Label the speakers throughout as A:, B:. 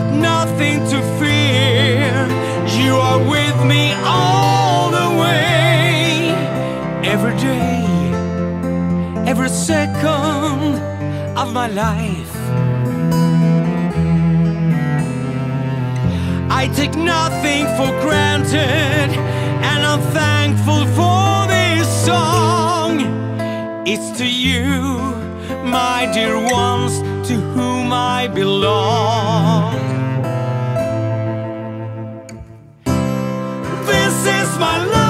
A: got nothing to fear. You are with me all the way. Every day, every second of my life. I take nothing for granted, and I'm thankful for this song. It's to you, my dear ones, to whom I belong. This is my love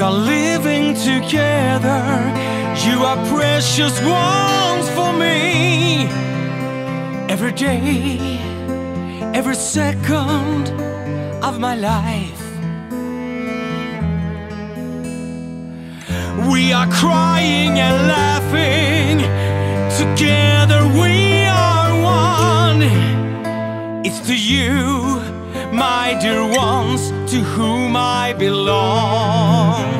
A: We are living together. You are precious ones for me. Every day, every second of my life. We are crying and laughing. Together we are one. It's to you, my dear ones, to whom I belong.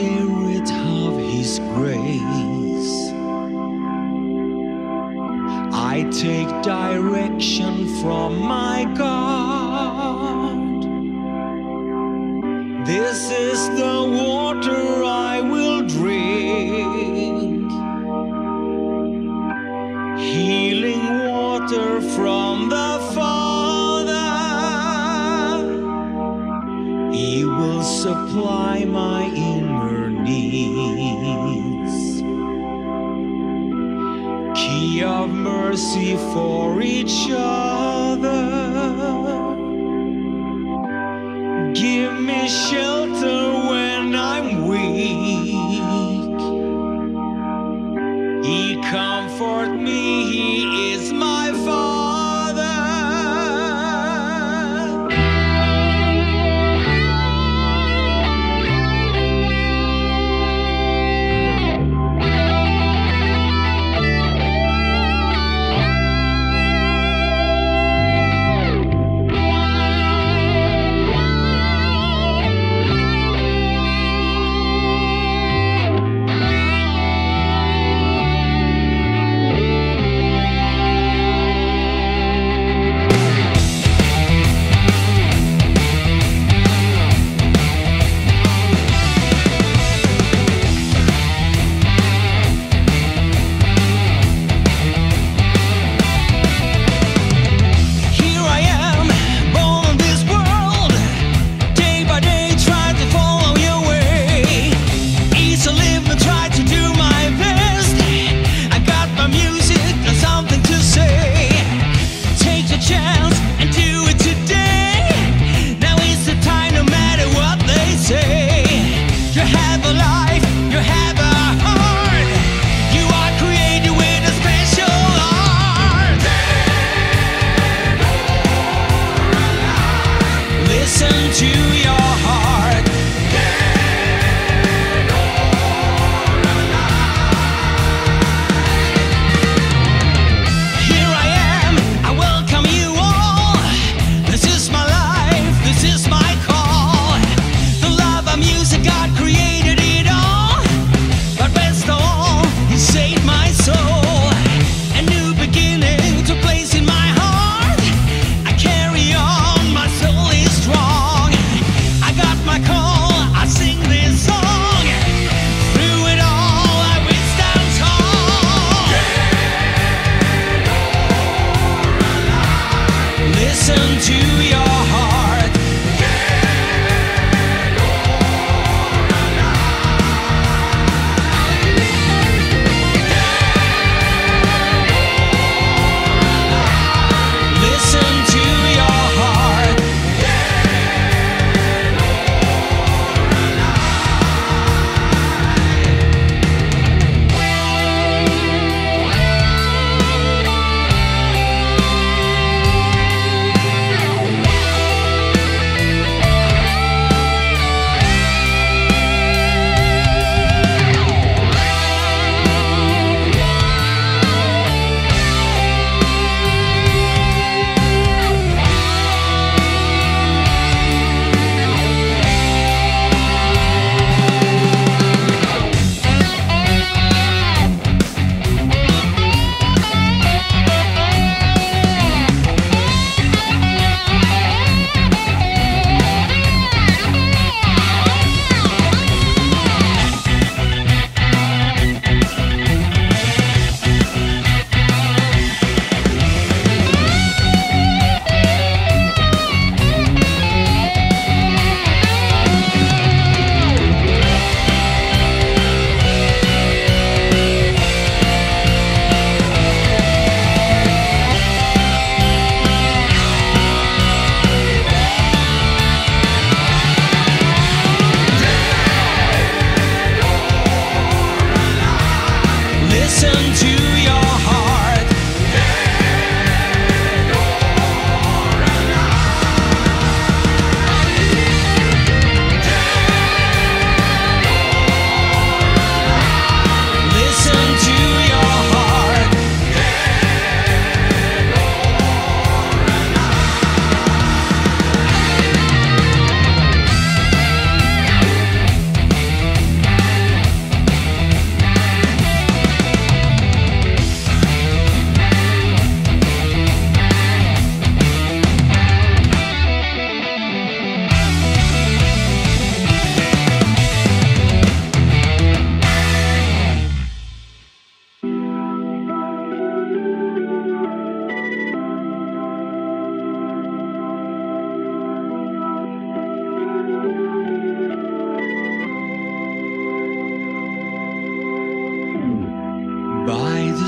A: Spirit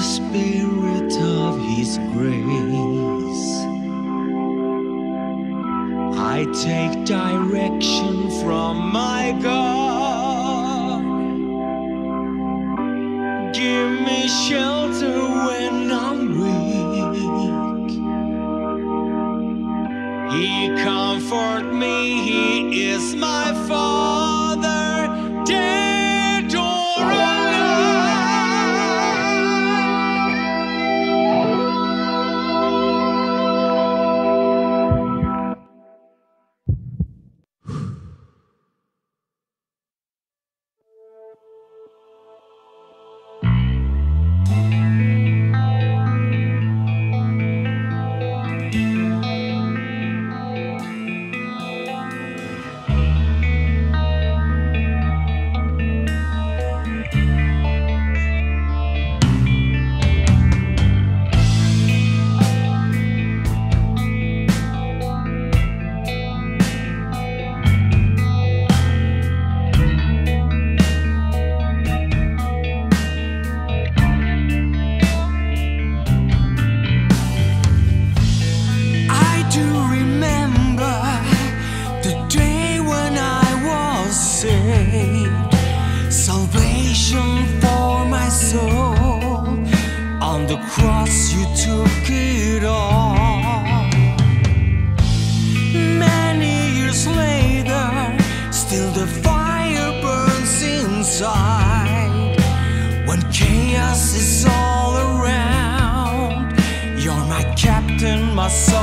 A: Spirit of His grace. I take direction from my God. remember the day when i was saved. Salvation for my soul. On the cross you took it all. Many years later Still the fire burns inside. When chaos is all around You're my captain, my soul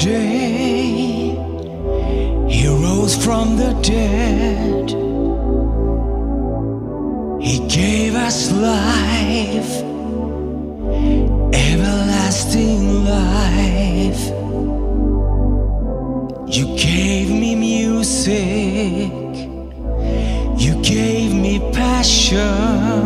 A: he rose from the dead. He gave us life, everlasting life. You gave me music, you gave me passion.